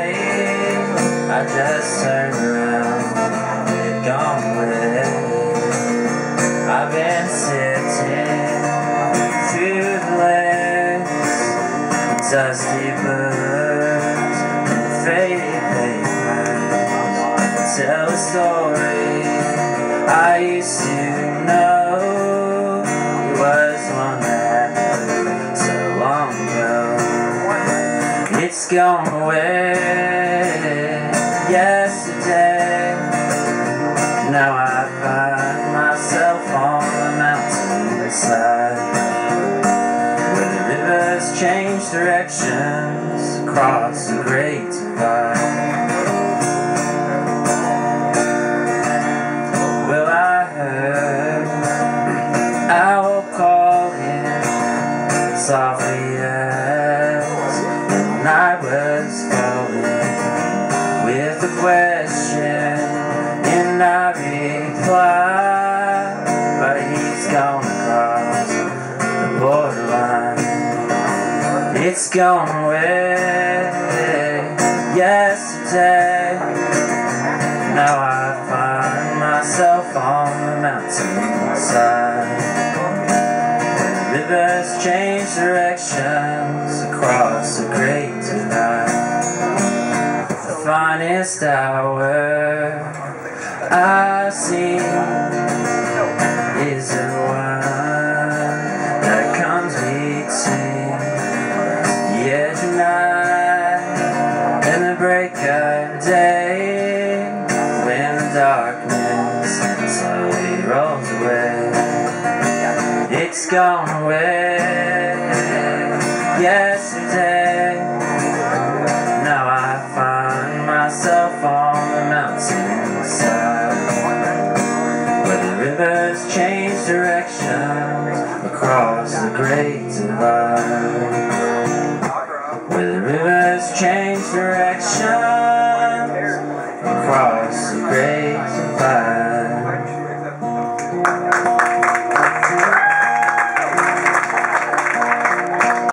say I just turned around and gone away. I've been sitting through the lanes, dusty birds, and faded papers. Tell a story I used to know. It's gone away yesterday. Now I find myself on the mountainside Where the rivers change directions across the great divide the night was falling with a question and I reply, but he's gone across the borderline. It's gone away yesterday. Now I find myself on the mountainside. Rivers change directions across the great divide. The finest hour I've seen is the one that comes between the edge of night and the break of day when the darkness slowly rolls away. It's gone away yesterday. Now I find myself on the mountainside Where the rivers change directions across the great divide Where the rivers change directions across the great divide